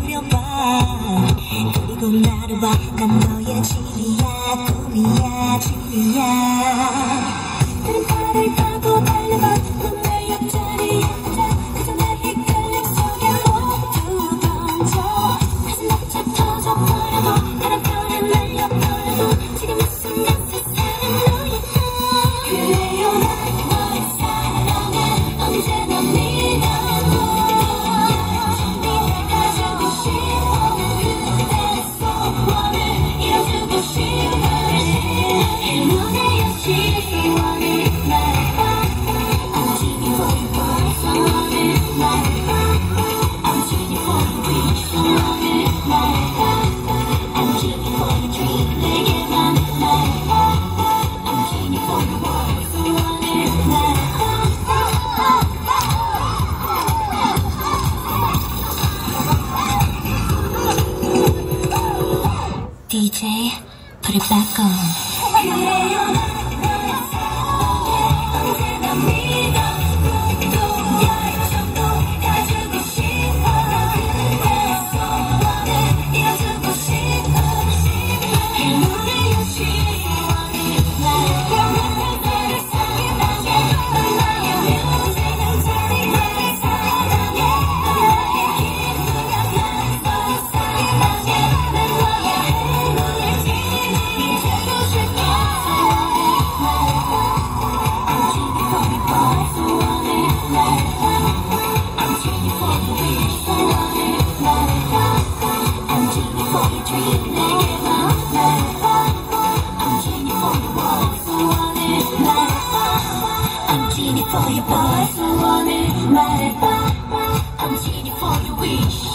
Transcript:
그려봐. 그리고 나를 봐난 너의 진이야 꿈이야 진이야. DJ, put it back on. for your. I want it, 말해봐. I'm genie for your wish.